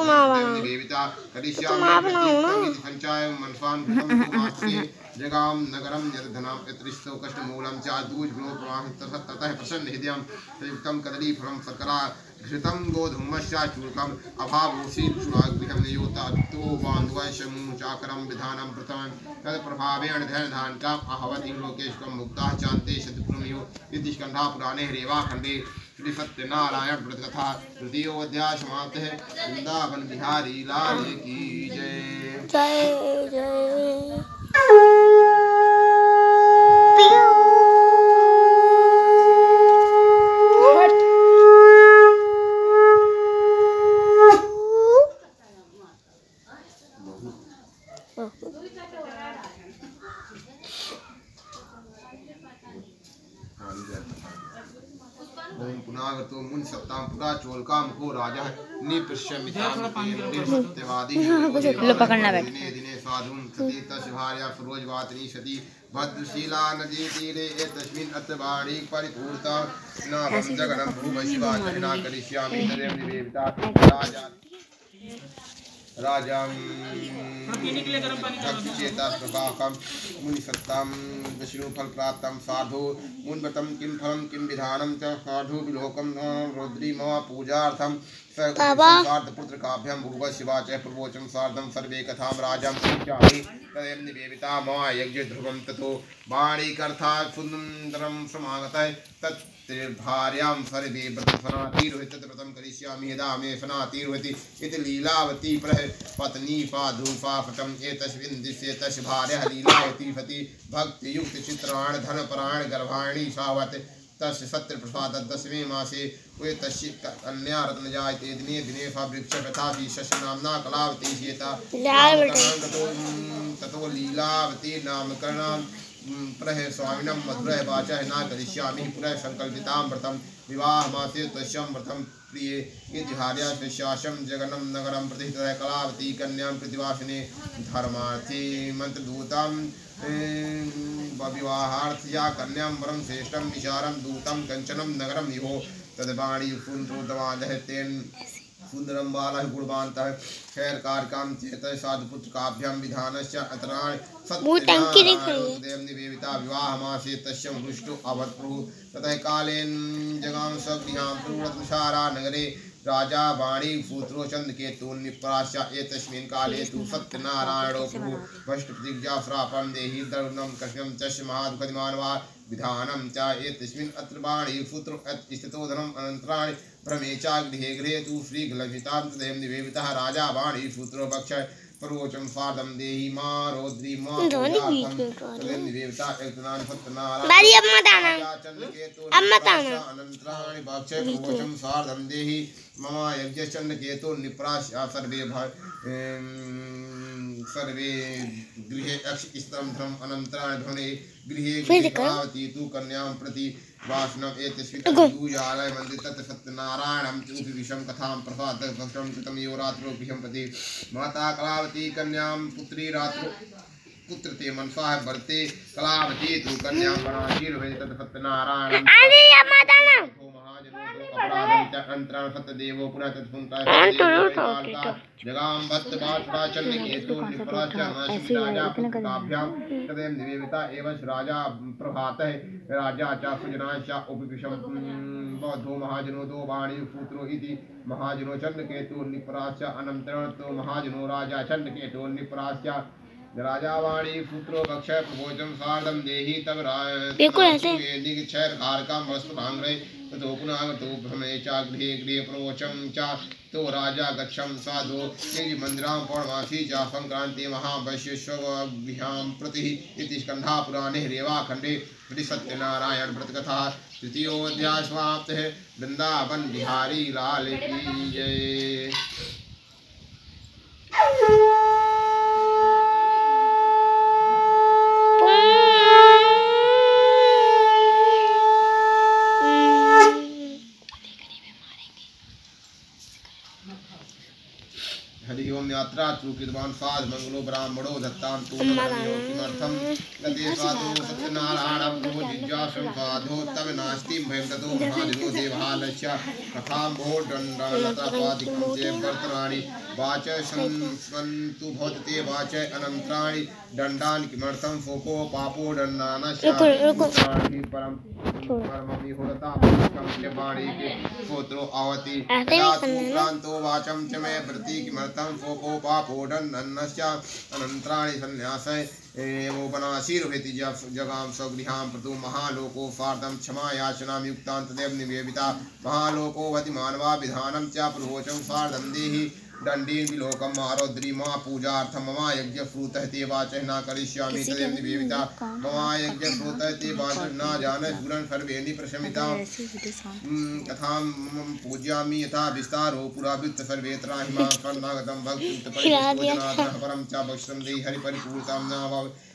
देविता जगाम नगरम यदधनाम यत्रिष्टो कष्टमूलं च दूजगुणो प्रवाहितः ततः प्रसन्नहृदयं संयुक्तं कदलीफलं शर्करा घृतं गोधूमश्च चूर्कम् अभावोषि चूडागृहं नियोतात्तो बान्धवशमुचाकरं विधानं प्रथमं तत्प्रभावेण धनधानकाम् आहवति लोकेशकं मुक्ताः चान्ते शतपुरमियो इति स्कन्धापुराणे रेवाखण्डे श्री सत्यनारायण व्रत कथा तृतीयोध्याय समाप्त है। वृंदावन बिहारी लाल की जय। जय जय। ओम पुनागतो मुन सत्ताम पुरा चोलकाम को राजा निपृश्य मिताम सत्यवादी लो पकड़ना बैठ। दिने दिने साधुम सती तस्भार्या सरोज वातनी सती। भद्रशीला नदी तीरे तस्मिन् अतवाणी परिपूर्ता नाभं जगनं भूमशिवा जगना करिष्यामि तदेव देवता राजा। राजां भक्तिचेता प्रभाकं मुनिसत्तां विष्णुफलप्राप्तं साधु मुन्वतं किं फलं किं विधानं च साधु विलोकं रुद्री मम पूजार्थं सार्धपुत्रकाभ्यं भूव शिवा च प्रवोचं सार्धं सर्वे कथां राजं पृच्छामि तदेव निवेदिता मम यज्ञध्रुवं ततो। वाणीकर्था सुन्दरं समागतः तत् भार्यां सर्वे व्रतफनातिर्हति तत्र करिष्यामि यदा मे फनातिर्हति इति लीलावती प्रह पत्नी एतस्मिन् दृश्ये भार्यः लीलावती फति भक्तियुक्त चित्राण धनपरायण गर्भाणि सावत्। तस्य मासे वे तस्य कन्या रत्न जायते दिने दिने सा नाम्ना कलावती ततो ततो लीलावती नामकरणं प्रह स्वामिनं मधुरः न करिष्यामि। पुनः सङ्कल्पितां व्रतं व्रतं प्रिये। इति हार्याश्वासं जगनं नगरं प्रति कलावती कन्यां प्रतिवासिने धर्मार्थी मन्त्रदूतां विवाहार्थया कन्यां वरं श्रेष्ठं विचारं दूतं, कञ्चनं नगरं इहो तद्वाणी पुनरोदवादः तेन सुन्दरं बालः खैर खैरकारकां चेत साधुपुत्रकाभ्यां विधानस्य अतराणि वो टंकी नहीं खाई है। सत्यदेव निवेदिता विवाहमासे रुष्टु हृष्टो प्रभु ततः कालेन जगां सगृहां प्रवृतसारा नगरे राजा वाणी पुत्रो चन्द्रकेतु ये काले तु सत्यनारायणो प्रभु। भ्रष्टप्रतिज्ञा श्रापं देहि दरुणं कष्यं च महादुःखदिमानवा विधानं च एतस्मिन् अत्र वाणी पुत्र स्थितो धनम् अनन्तराणि। भ्रमे च गृहे तु श्रीघलभितां तदेव निवेदितः राजा वाणी पुत्रो भक्ष प्रवोचं स्वादं देहि मा रौद्री मा? तदेव निवेदिता सत्यनारायण बारी अब मत आना अब मत आना। अनन्तराणि भक्षय प्रवोचं सार्धं देहि मम यज्ञचंद केतु निप्राश सर्वे भ एँ, सर्वे गृहे अक्ष धर्म अनन्तराणि भवने गृहे फिर गृहे करो। भावति तु कन्यां प्रति वासनम् मंदिर तत् सत्यनारायणं च विषं कथां प्रसाद भक्षं कृतं यो रात्रौ गृहं प्रति। माता कलावती कन्यां पुत्री रात्रौ पुत्र ते मनसा वर्ते कलावती तु कन्यां तत् सत्यनारायणं अरे अब मत आना को महाजनो दो सत्यदेवो पुनः तत्पुंता जगां भक्त निपराच तदेव निवेदिता एवं राजा प्रभातः। राजा च सुजनाश्च उपविशं बौद्धो महाजनो दो वाणी पुत्रो इति। महाजनो चन्द्रकेतु निपराश्च अनन्तरं तो महाजनो राजा निपराश्च वाणी पुत्रो भक्ष प्रभोजं सार्धं देहि तव बिल्कुल ऐसे। क्षैर कारकां वस्तु भाङ्ग्रे ततो पुनः तो भ्रमे च गृहे गृहे च तो राजा गच्छं साधु यदि मन्दिरां पौर्णमासी च सङ्क्रान्ति महावैश्यस्वगृहां प्रति इति स्कन्धापुराणे रेवाखण्डे श्री सत्यनारायण व्रतकथा समाप्तः वृन्दावन बिहारी लाल की जय हरि ओम चूकितवान साध मंगलो ब्राह्मणो दत्तां तु किमर्थं? गते साधु सत्यनारायणं गो जिज्ञासं साधु तव नास्ति भयं ततो महाजनो देवालस्य कथां भो दण्डनतापादिकं च वर्तनानि। वाच सन्तु भवते वाच फोको पापो दण्डानश्च रुको, रुको। परम। होता आवति वाचं च मे प्रति फोको पापो दण्डन्नश्च अनन्तराणि सन्न्यासै एवोपनाशीर्भेति जगां स्वगृहां प्रतु महालोको फार्दं क्षमा याचनां युक्तां तदेव निवेदिता महालोको वति मानवा विधानं च प्रवोचं फार्दं देहि दण्डीन् विलोकम् आरोद्री मा पूजार्थं मम यज्ञफ्रूतः ते वाचः न करिष्यामि तदेव निवेदिता मम यज्ञफ्रूतः ते वाचः न जान शूरन् सर्वेणि प्रशमिता। कथां मम पूजयामि यथा विस्तारो पुरावृत्त सर्वेत्र हिमां स्वर्णागतं भक्तपरिजनाथः परं च भक्षं देहि हरिपरिपूर्तां न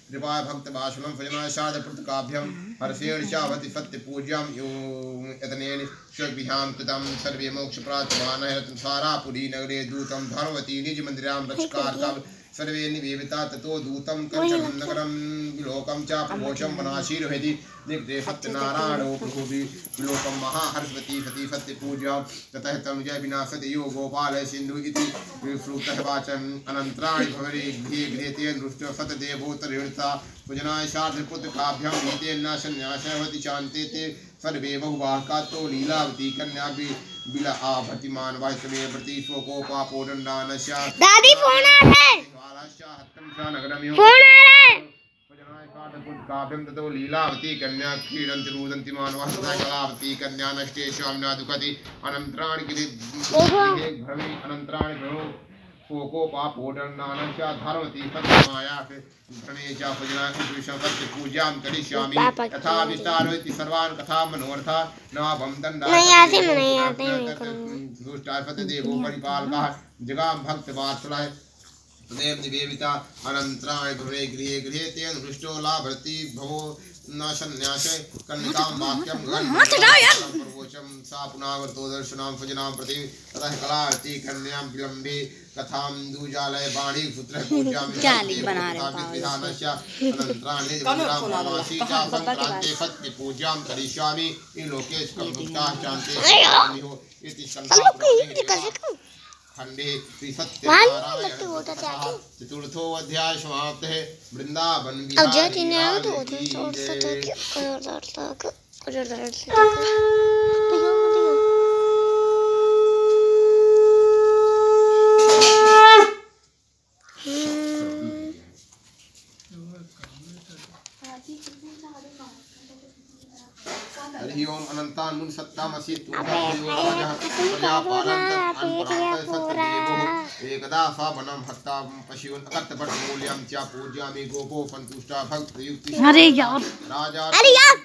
वा भक्त भक्तवासनं भजनाय साधपृतकाभ्यं हर्षेण चावति सत्यपूज्यां। यो यतनेन कृतम सर्वे मोक्षप्राप्तमानः रत्नसारापुरी नगरे दूतम धर्मवती निज रक्षकार्कं सर्वे निवेदिता ततो दूतं कञ्चनं नगरं विलोकं च प्रवोचं मनाशीर्भेति निग्धे सत्यनारायणो प्रभु विलोकं महाहर्षवती सती सत्यपूज्या। ततः तं जय विनाशति। यो गोपाल सिन्धु इति विफ्रूतः वाचम् अनन्तराणि भवरे गृहे गृहे तेन दृष्टो सतदेवोत्तरेणता पूजनाय सार्धपुत्रकाभ्यां भीतेन न सन्न्यासवति शान्ते ते सर्वे बहुवाहका तो लीलावती कन्या भी बिला आवति मानवाय समे प्रति शोको पापो दण्डानस्य दादी फ़ोन आ रहा है। फ़ोन आ रहा है। काव्यं ततो लीलावती कन्या मानवः कलावती कन्या नष्टे स्वाम्ना दुःखति अनन्तराणि गिरि भ्रमि अनन्तराणि भ्रमो कोको पापोदण्डानश्च धर्मति सत्यमाया भ्रमे च भजना उपविशं सत्य पूजां करिष्यामि यथा विस्तारयति सर्वान् कथां मनोरथा नाभं दण्डा नहीं आते, नहीं आते, नहीं करूँगी। दुष्टार्पत देवो परिपालकः जगां भक्तवात्सलाय तदेव निवेदिता अनन्तराय भवे गृहे गृहे तेन हृष्टो लाभरति भवो न सन्न्यास। कन्निकां वाक्यं पर्वोचं। सा पुनावर्तो दर्शनां भजनां प्रति। ततः कलावती कन्यां विलम्बे। कथां दुजालय वाणी पुत्रः बना रहे च सत्य पूजां करिष्यामि इति खंडे श्री है। चतुर्थो अध्याय समाप्त है वृंदावन जय तीन आया बिहारी तो लाल उधर की से और से जय। तक और उधर तक और उधर से तक दिखाओ दिखाओ हरि ओम प्रजापालन्तः एकदा सा वनं हत्ता पशून् अकर्तपटमूल्यं च पूज्यामि गोपो सन्तुष्टा भक्तयुक्ति राजा अरे यार!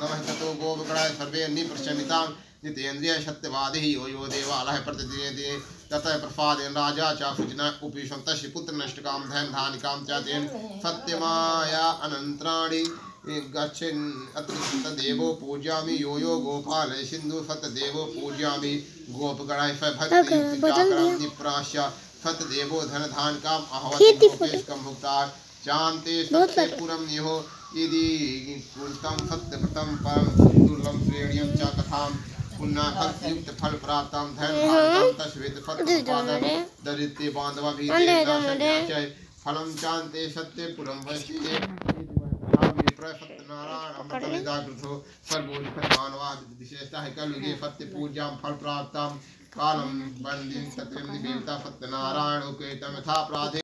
नमः ततो गोपगणाय सर्वे निप्रशमितां। जितेन्द्रिय सत्यवादिः यो यो देवालयः प्रतिदिने ततः प्रसादेन राजा च सुजना उपविशं तस्य पुत्रनष्टकां धन धानिकां च तेन सत्यमाया अनन्तराणि। गच्छन् अत्र सतदेवो पूजयामि यो यो गोपाल सिन्धु सतदेवो पूजयामि। गोपगणाय सतदेवो आहवति भुक्ता शान्ते बहुत सत्यपुरं यदि कुरुतं सत्यव्रतं परं दुर्लभं श्रेणीयं च फल प्राप्तं धन तस्वेत फलपादं दरिद्रे बान्धवाभिः अंधे अंधे। फलं चान्ते सत्यपुरं वश्ये सत्यनारायण जागृतो सर्वोत्मानवाद विशेषता है कलयुगे सत्य पूज्यां फल प्राप्तां कालं वन्दिं सत्यं निवेदिता सत्यनारायण उपेतं यथा प्राधे